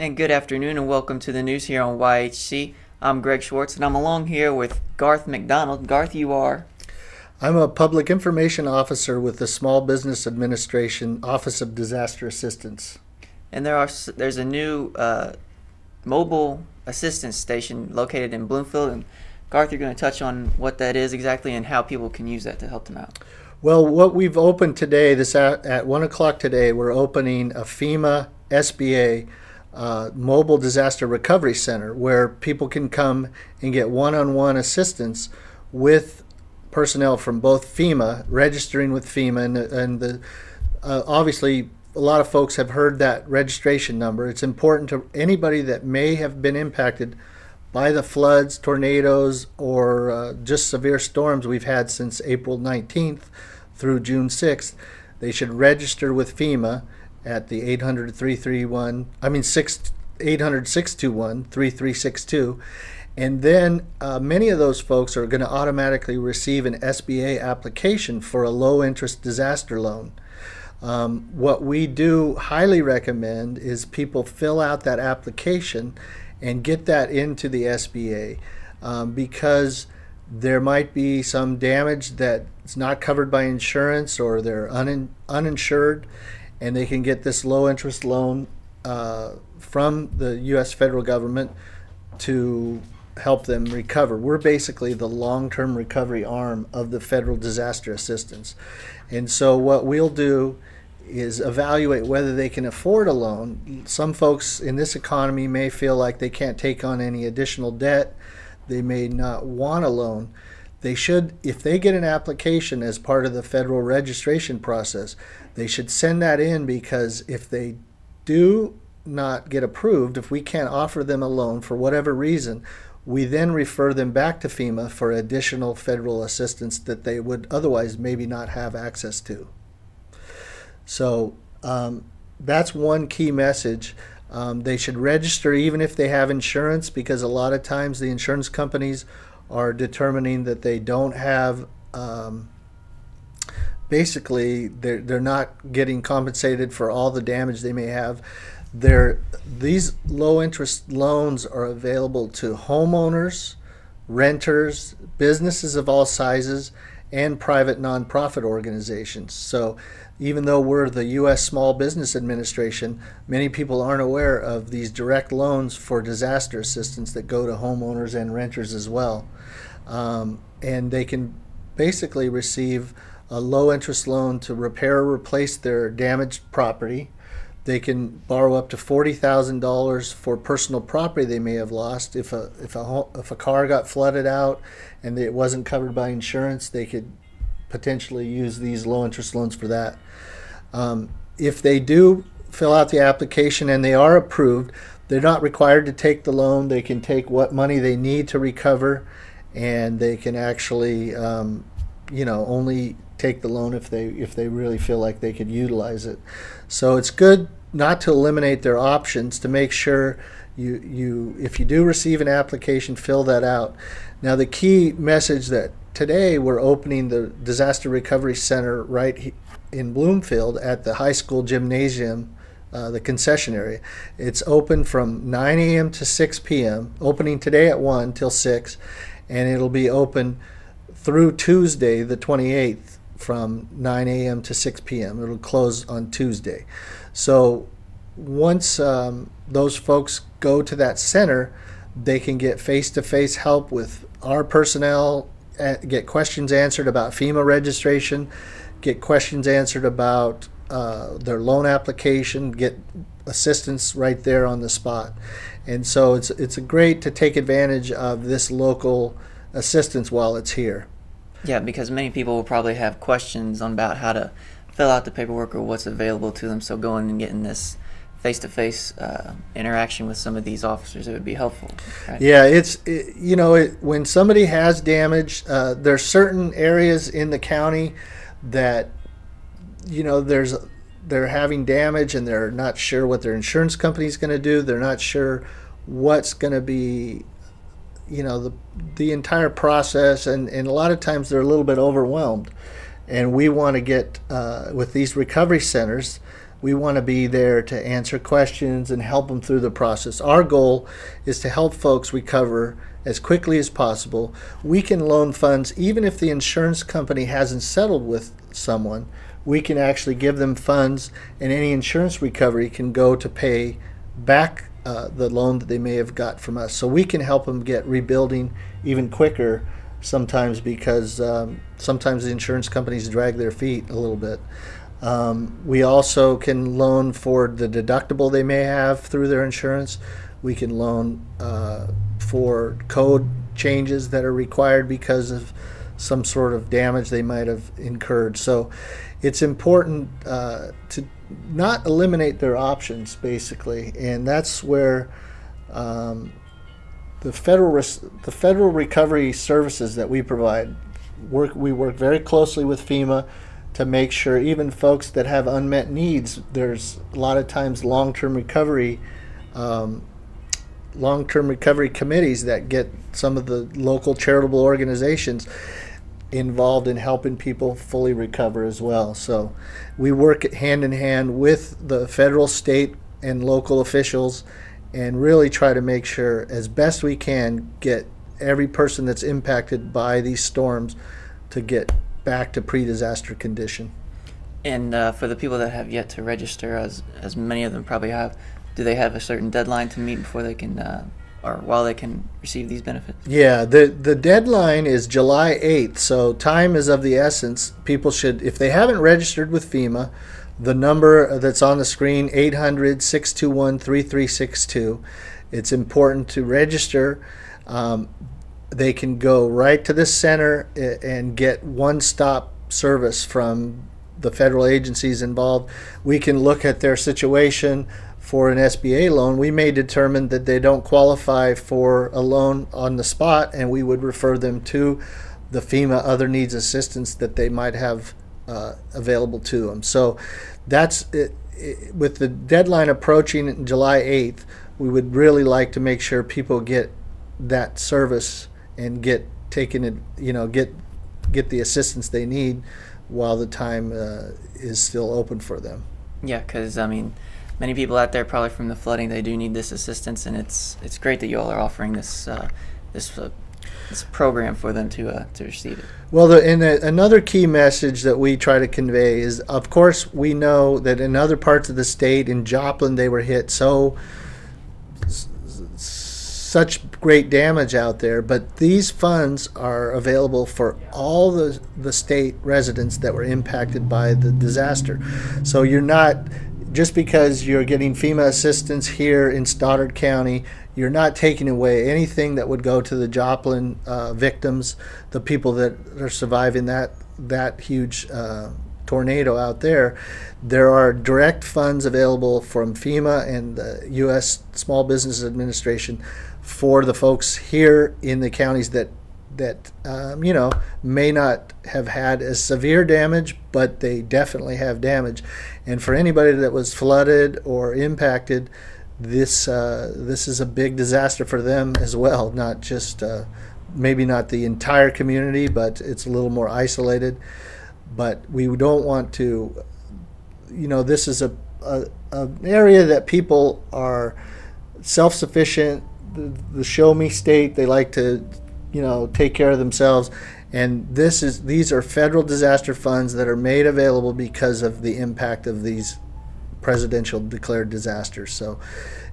And good afternoon and welcome to the news here on YHC. I'm Greg Schwartz and I'm along here with Garth McDonald. Garth, you are. I'm a public information officer with the Small Business Administration Office of Disaster Assistance. And there are there's a new uh, mobile assistance station located in Bloomfield. And Garth, you're going to touch on what that is exactly and how people can use that to help them out. Well, what we've opened today, this at, at one o'clock today, we're opening a FEMA SBA uh, mobile disaster recovery center where people can come and get one-on-one assistance with personnel from both FEMA registering with FEMA and, and the uh, obviously a lot of folks have heard that registration number. It's important to anybody that may have been impacted by the floods, tornadoes, or uh, just severe storms we've had since April 19th through June 6th. They should register with FEMA at the 800 331, I mean 6 800 621 3362. And then uh, many of those folks are going to automatically receive an SBA application for a low interest disaster loan. Um, what we do highly recommend is people fill out that application and get that into the SBA um, because there might be some damage that's not covered by insurance or they're un- uninsured and they can get this low interest loan uh, from the U.S. federal government to help them recover. We're basically the long term recovery arm of the federal disaster assistance. And so, what we'll do is evaluate whether they can afford a loan. Some folks in this economy may feel like they can't take on any additional debt, they may not want a loan. They should, if they get an application as part of the federal registration process, they should send that in because if they do not get approved, if we can't offer them a loan for whatever reason, we then refer them back to FEMA for additional federal assistance that they would otherwise maybe not have access to. So um, that's one key message. Um, they should register even if they have insurance because a lot of times the insurance companies are determining that they don't have um, basically they're, they're not getting compensated for all the damage they may have. They're, these low interest loans are available to homeowners renters businesses of all sizes and private nonprofit organizations so even though we're the U.S. Small Business Administration, many people aren't aware of these direct loans for disaster assistance that go to homeowners and renters as well. Um, and they can basically receive a low interest loan to repair or replace their damaged property. They can borrow up to forty thousand dollars for personal property they may have lost. If a if a if a car got flooded out and it wasn't covered by insurance, they could potentially use these low interest loans for that. Um, if they do fill out the application and they are approved, they're not required to take the loan. They can take what money they need to recover, and they can actually, um, you know, only take the loan if they if they really feel like they could utilize it. So it's good not to eliminate their options to make sure you you if you do receive an application, fill that out. Now the key message that today we're opening the disaster recovery center right in Bloomfield at the high school gymnasium, uh, the concession area. It's open from 9 a.m. to 6 p.m. Opening today at 1 till 6, and it'll be open through Tuesday the 28th from 9 a.m. to 6 p.m. It'll close on Tuesday. So once um, those folks go to that center, they can get face-to-face help with our personnel get questions answered about FEMA registration, get questions answered about uh, their loan application, get assistance right there on the spot. And so it's it's great to take advantage of this local assistance while it's here. Yeah, because many people will probably have questions on about how to fill out the paperwork or what's available to them. So going and getting this face-to-face uh, interaction with some of these officers it would be helpful right? yeah it's it, you know it, when somebody has damage uh, there's certain areas in the county that you know there's they're having damage and they're not sure what their insurance company is going to do they're not sure what's going to be you know the the entire process and and a lot of times they're a little bit overwhelmed and we want to get uh, with these recovery centers we want to be there to answer questions and help them through the process. Our goal is to help folks recover as quickly as possible. We can loan funds even if the insurance company hasn't settled with someone. We can actually give them funds, and any insurance recovery can go to pay back uh, the loan that they may have got from us. So we can help them get rebuilding even quicker sometimes because um, sometimes the insurance companies drag their feet a little bit. Um, we also can loan for the deductible they may have through their insurance. We can loan uh, for code changes that are required because of some sort of damage they might have incurred. So it's important uh, to not eliminate their options, basically, and that's where um, the federal the federal recovery services that we provide work. We work very closely with FEMA to make sure even folks that have unmet needs. There's a lot of times long-term recovery. Um, long-term recovery committees that get some of the local charitable organizations involved in helping people fully recover as well. So we work hand in hand with the federal, state, and local officials and really try to make sure as best we can get every person that's impacted by these storms to get back to pre-disaster condition. And uh, for the people that have yet to register, as as many of them probably have, do they have a certain deadline to meet before they can, uh, or while they can receive these benefits? Yeah, the the deadline is July 8th, so time is of the essence. People should, if they haven't registered with FEMA, the number that's on the screen 800-621-3362. It's important to register. Um, they can go right to the center and get one-stop service from the federal agencies involved. We can look at their situation for an SBA loan. We may determine that they don't qualify for a loan on the spot, and we would refer them to the FEMA other needs assistance that they might have uh, available to them. So that's it, it, with the deadline approaching July 8th. We would really like to make sure people get that service and get taken it, you know, get get the assistance they need while the time uh, is still open for them. Yeah, because I mean, many people out there probably from the flooding they do need this assistance, and it's it's great that you all are offering this uh, this uh, this program for them to uh, to receive it. Well, the, and a, another key message that we try to convey is, of course, we know that in other parts of the state, in Joplin, they were hit so such great damage out there, but these funds are available for all the, the state residents that were impacted by the disaster. So you're not, just because you're getting FEMA assistance here in Stoddard County, you're not taking away anything that would go to the Joplin uh, victims, the people that are surviving that, that huge uh, tornado out there. There are direct funds available from FEMA and the U.S. Small Business Administration for the folks here in the counties that that um, you know may not have had as severe damage, but they definitely have damage. And for anybody that was flooded or impacted, this uh, this is a big disaster for them as well. Not just uh, maybe not the entire community, but it's a little more isolated. But we don't want to, you know, this is a, an area that people are self-sufficient the, the show me state. They like to, you know, take care of themselves. And this is these are federal disaster funds that are made available because of the impact of these presidential declared disasters. So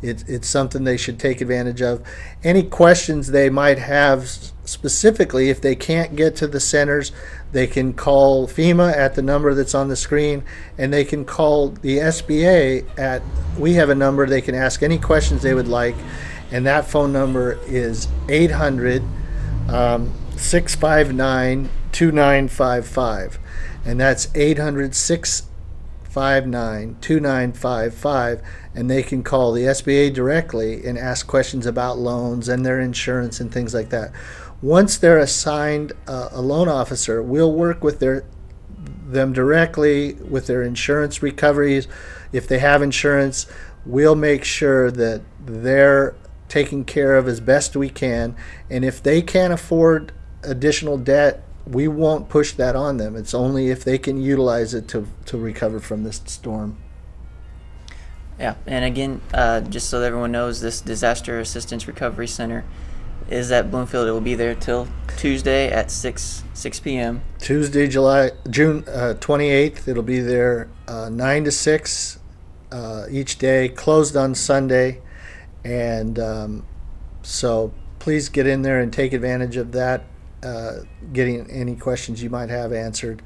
it's it's something they should take advantage of. Any questions they might have specifically, if they can't get to the centers, they can call FEMA at the number that's on the screen, and they can call the SBA at. We have a number they can ask any questions they would like and that phone number is 800 um, 659 2955. And that's 800 659 2955. And they can call the SBA directly and ask questions about loans and their insurance and things like that. Once they're assigned a loan officer, we'll work with their them directly with their insurance recoveries. If they have insurance, we'll make sure that their taken care of as best we can. And if they can't afford additional debt, we won't push that on them. It's only if they can utilize it to, to recover from this storm. Yeah, and again, uh, just so everyone knows, this Disaster Assistance Recovery Center is at Bloomfield. It will be there till Tuesday at 6 6 p.m. Tuesday, July June twenty eighth. It'll be there uh, nine to six uh, each day. Closed on Sunday, and um, so please get in there and take advantage of that. Uh, getting any questions you might have answered,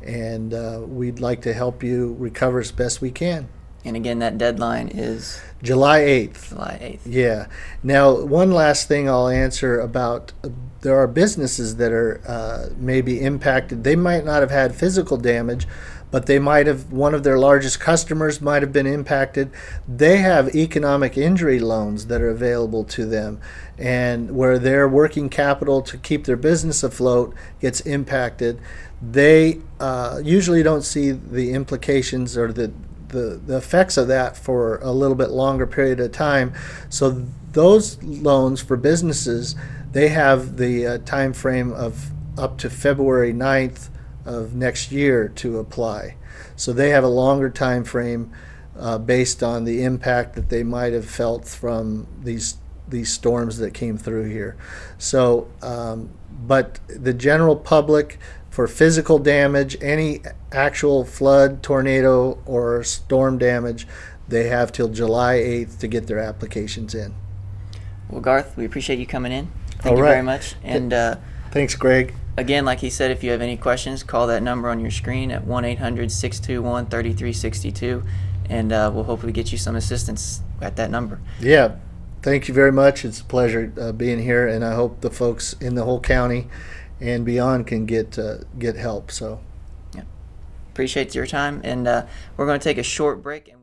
and uh, we'd like to help you recover as best we can. And again, that deadline is July eighth. July 8th. Yeah. Now, one last thing I'll answer about uh, there are businesses that are uh, maybe impacted. They might not have had physical damage, but they might have one of their largest customers might have been impacted. They have economic injury loans that are available to them, and where their working capital to keep their business afloat gets impacted, they uh, usually don't see the implications or the the, the effects of that for a little bit longer period of time. So those loans for businesses, they have the uh, time frame of up to February 9th of next year to apply. So they have a longer time frame uh, based on the impact that they might have felt from these these storms that came through here. So, um, but the general public for physical damage, any actual flood, tornado, or storm damage, they have till July 8th to get their applications in. Well, Garth, we appreciate you coming in. Thank All you right. very much. And uh, Thanks, Greg. Again, like he said, if you have any questions, call that number on your screen at 1 800 621 3362. And uh, we'll hopefully get you some assistance at that number. Yeah, thank you very much. It's a pleasure uh, being here, and I hope the folks in the whole county and beyond can get uh, get help. So. yeah. Appreciate your time. And uh, we're going to take a short break. And